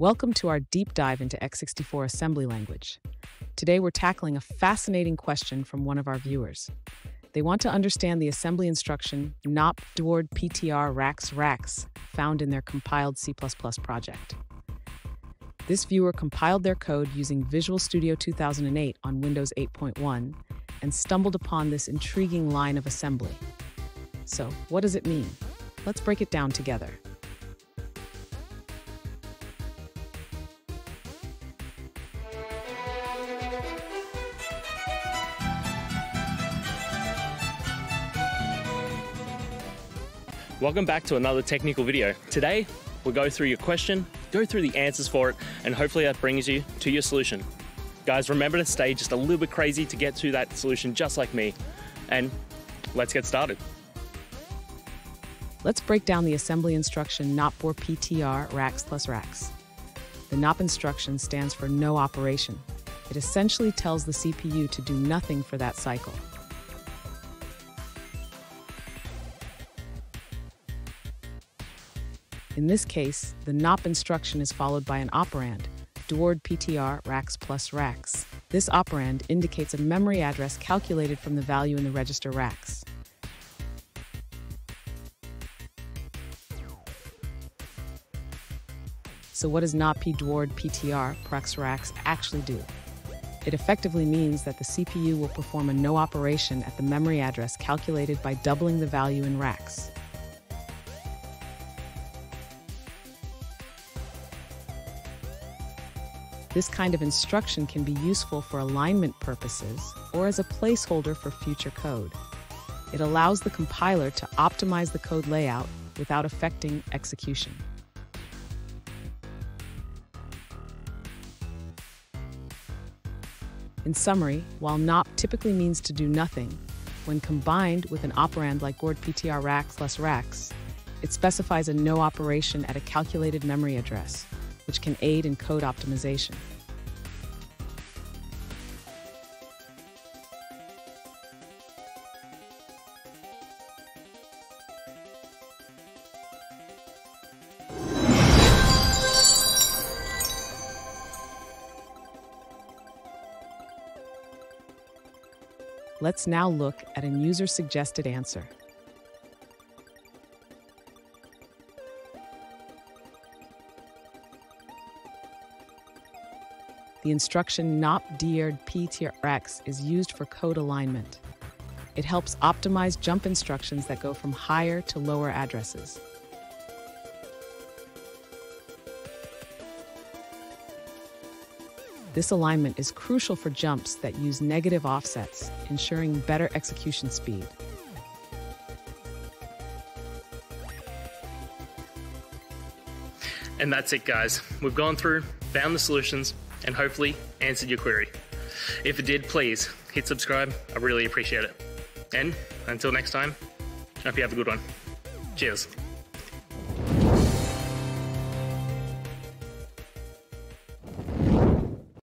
Welcome to our deep dive into x64 assembly language. Today we're tackling a fascinating question from one of our viewers. They want to understand the assembly instruction nop dword ptr rax rax found in their compiled C++ project. This viewer compiled their code using Visual Studio 2008 on Windows 8.1 and stumbled upon this intriguing line of assembly. So, what does it mean? Let's break it down together. Welcome back to another technical video. Today, we'll go through your question, go through the answers for it, and hopefully that brings you to your solution. Guys, remember to stay just a little bit crazy to get to that solution just like me. And let's get started. Let's break down the assembly instruction NOP for PTR rax plus rax. The NOP instruction stands for no operation. It essentially tells the CPU to do nothing for that cycle. In this case, the NOP instruction is followed by an operand, dword PTR rax plus rax. This operand indicates a memory address calculated from the value in the register rax. So what does NOP dword PTR prax rax actually do? It effectively means that the CPU will perform a no operation at the memory address calculated by doubling the value in rax. This kind of instruction can be useful for alignment purposes or as a placeholder for future code. It allows the compiler to optimize the code layout without affecting execution. In summary, while NOP typically means to do nothing, when combined with an operand like dword PTR rax plus rax, it specifies a no operation at a calculated memory address, which can aid in code optimization. Let's now look at a user-suggested answer. The instruction NOP dword PTRX is used for code alignment. It helps optimize jump instructions that go from higher to lower addresses. This alignment is crucial for jumps that use negative offsets, ensuring better execution speed. And that's it, guys. We've gone through, found the solutions, and hopefully answered your query. If it did, please hit subscribe. I really appreciate it. And until next time, hope you have a good one. Cheers.